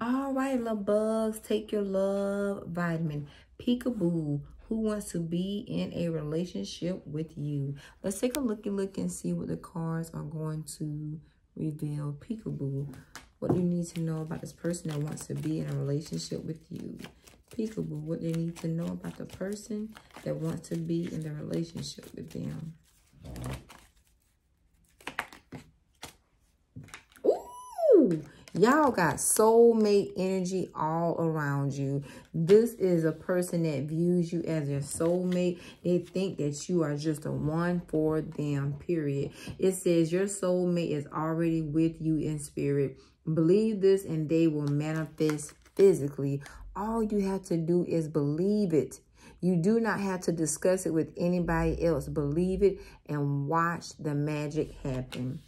All right, love bugs, take your love vitamin. Peekaboo, who wants to be in a relationship with you? Let's take a looky look and see what the cards are going to reveal. Peekaboo, what do you need to know about this person that wants to be in a relationship with you? Peekaboo, what they need to know about the person that wants to be in the relationship with them. Ooh! Y'all got soulmate energy all around you. This is a person that views you as their soulmate. They think that you are just a one for them, period. It says your soulmate is already with you in spirit. Believe this and they will manifest physically. All you have to do is believe it. You do not have to discuss it with anybody else. Believe it and watch the magic happen.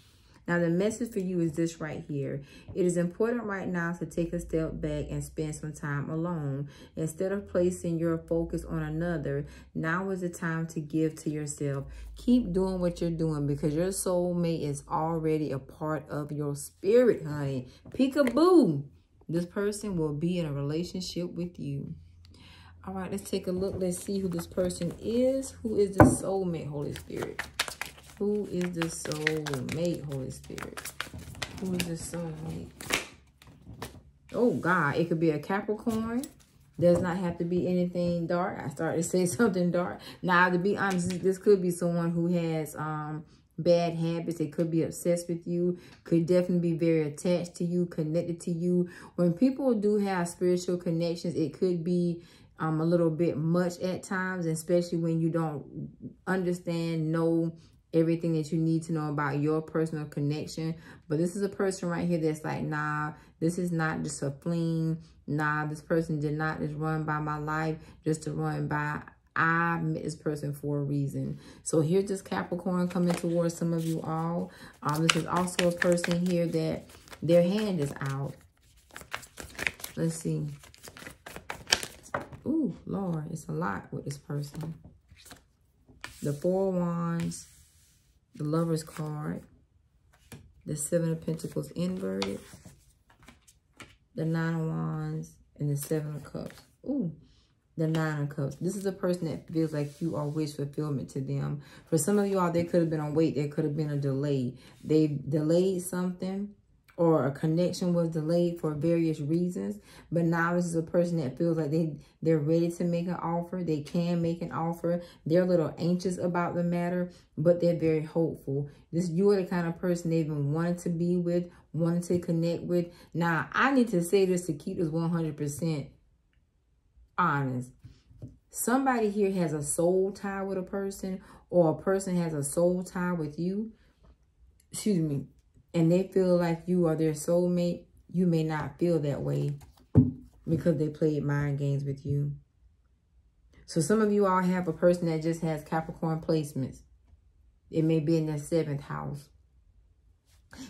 Now, the message for you is this right here. It is important right now to take a step back and spend some time alone. Instead of placing your focus on another, now is the time to give to yourself. Keep doing what you're doing because your soulmate is already a part of your spirit, honey. Peekaboo. This person will be in a relationship with you. All right, let's take a look. Let's see who this person is. Who is the soulmate, Holy Spirit? Who is the soulmate, Holy Spirit? Who is the soulmate? Oh, God. It could be a Capricorn. Does not have to be anything dark. I started to say something dark. Now, to be honest, this could be someone who has um, bad habits. They could be obsessed with you. Could definitely be very attached to you, connected to you. When people do have spiritual connections, it could be um, a little bit much at times, especially when you don't understand, know, everything that you need to know about your personal connection. But this is a person right here that's like, nah, this is not just a fling. Nah, this person did not just run by my life just to run by. I met this person for a reason. So here's this Capricorn coming towards some of you all. Um, this is also a person here that their hand is out. Let's see. Ooh, Lord, it's a lot with this person. The Four Wands, the Lover's card, the Seven of Pentacles inverted, the Nine of Wands, and the Seven of Cups. Ooh, the Nine of Cups. This is a person that feels like you are wish fulfillment to them. For some of you all, they could have been on wait. There could have been a delay. They delayed something or a connection was delayed for various reasons. But now this is a person that feels like they, they're ready to make an offer. They can make an offer. They're a little anxious about the matter, but they're very hopeful. This You are the kind of person they've wanting to be with, wanting to connect with. Now, I need to say this to keep this 100% honest. Somebody here has a soul tie with a person or a person has a soul tie with you. Excuse me and they feel like you are their soulmate, you may not feel that way because they played mind games with you. So some of you all have a person that just has Capricorn placements. It may be in their seventh house.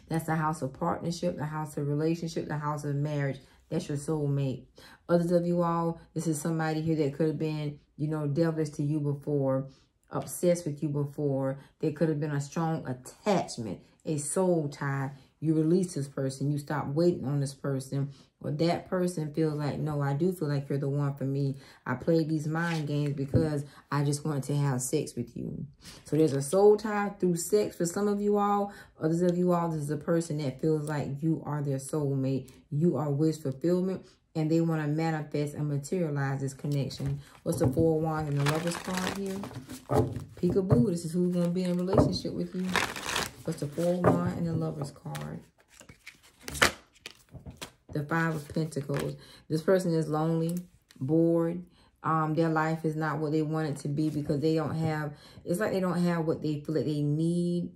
That's the house of partnership, the house of relationship, the house of marriage. That's your soulmate. Others of you all, this is somebody here that could have been, you know, devilish to you before, obsessed with you before. There could have been a strong attachment a soul tie, you release this person. You stop waiting on this person. Or that person feels like, no, I do feel like you're the one for me. I play these mind games because I just wanted to have sex with you. So there's a soul tie through sex for some of you all. Others of you all, this is a person that feels like you are their soulmate. You are wish fulfillment and they want to manifest and materialize this connection. What's the four wands and the lover's card here? Peekaboo, this is who's going to be in a relationship with you. What's the four wand and the lover's card? The five of pentacles. This person is lonely, bored. Um, their life is not what they want it to be because they don't have, it's like they don't have what they feel like they need.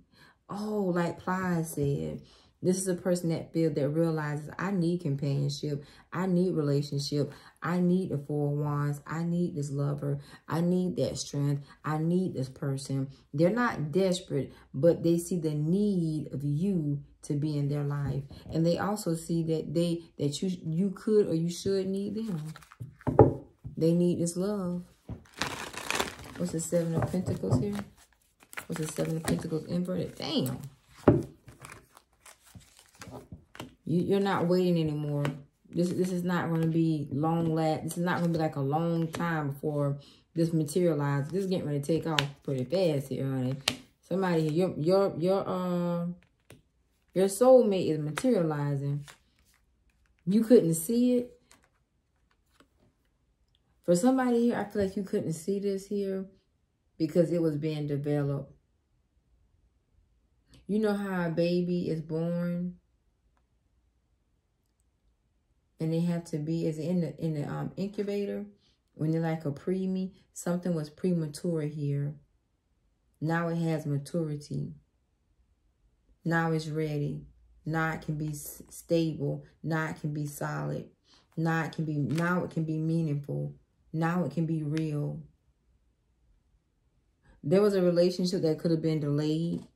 Oh, like Ply said, this is a person that feels that realizes I need companionship. I need relationship. I need the four wands. I need this lover. I need that strength. I need this person. They're not desperate, but they see the need of you to be in their life. And they also see that they that you you could or you should need them. They need this love. What's the seven of pentacles here? What's the seven of pentacles inverted? Damn. You, you're not waiting anymore. This this is not going to be long last. This is not going to be like a long time before this materializes. This is getting ready to take off pretty fast here, honey. Somebody, your your your uh your soulmate is materializing. You couldn't see it. For somebody here, I feel like you couldn't see this here because it was being developed. You know how a baby is born and they have to be is in the in the um, incubator when they're like a preemie. Something was premature here. Now it has maturity. Now it's ready. Now it can be stable. Now it can be solid. Now it can be now it can be meaningful. Now it can be real. There was a relationship that could have been delayed,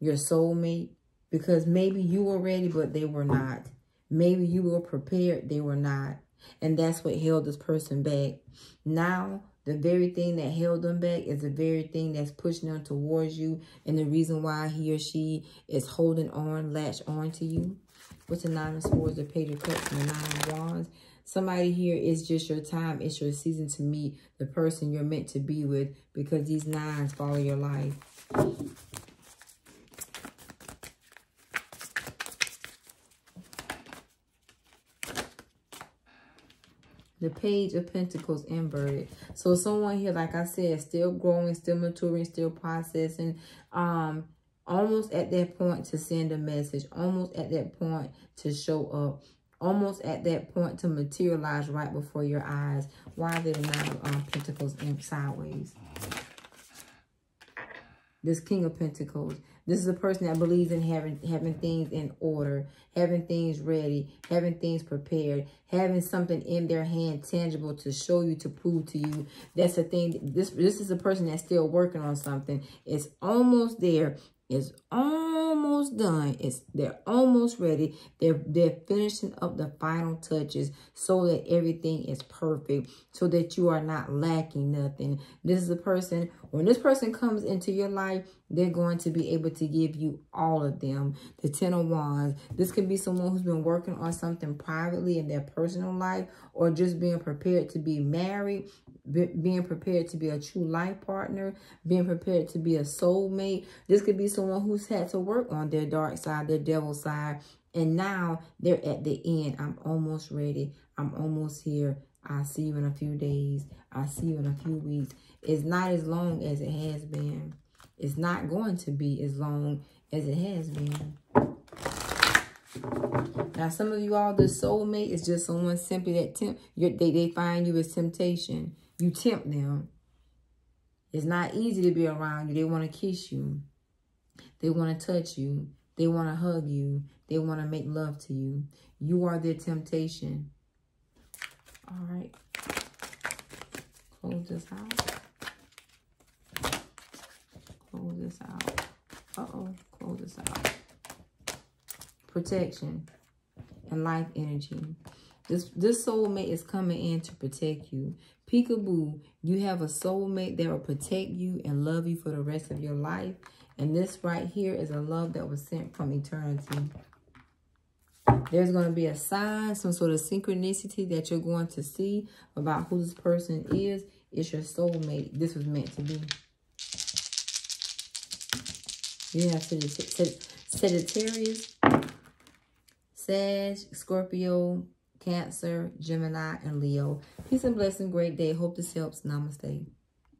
your soulmate, because maybe you were ready, but they were not. Maybe you were prepared, they were not. And that's what held this person back. Now, the very thing that held them back is the very thing that's pushing them towards you. And the reason why he or she is holding on, latch on to you. What's the Nine of Swords, the Page of Cups, and the Nine of Wands? Somebody here is just your time. It's your season to meet the person you're meant to be with because these nines follow your life. The Page of Pentacles inverted. So someone here, like I said, still growing, still maturing, still processing. Um, almost at that point to send a message. Almost at that point to show up almost at that point to materialize right before your eyes. Why did the Nine of um, Pentacles in sideways? This King of Pentacles. This is a person that believes in having having things in order, having things ready, having things prepared, having something in their hand tangible to show you, to prove to you. That's the thing. This this is a person that's still working on something. It's almost there. It's almost done. It's they're almost ready. They're they're finishing up the final touches so that everything is perfect, so that you are not lacking nothing. This is a person, when this person comes into your life, they're going to be able to give you all of them. The Ten of Wands. This could be someone who's been working on something privately in their personal life or just being prepared to be married, being prepared to be a true life partner, being prepared to be a soulmate. This could be someone who's had to work on their dark side, their devil side, and now they're at the end. I'm almost ready. I'm almost here. I'll see you in a few days. I'll see you in a few weeks. It's not as long as it has been. It's not going to be as long as it has been. Now, some of you all, the soulmate is just someone simply that tempt, they, they find you as temptation. You tempt them. It's not easy to be around you. They want to kiss you. They want to touch you. They want to hug you. They want to make love to you. You are their temptation. All right. Close this out. Close this out. Uh-oh. Close this out. Protection and life energy. This, this soulmate is coming in to protect you. Peekaboo, you have a soulmate that will protect you and love you for the rest of your life. And this right here is a love that was sent from eternity. There's going to be a sign, some sort of synchronicity that you're going to see about who this person is. It's your soulmate. This was meant to be. You have Sagittarius, Sag, Scorpio, Cancer, Gemini, and Leo. Peace and blessing. Great day. Hope this helps. Namaste.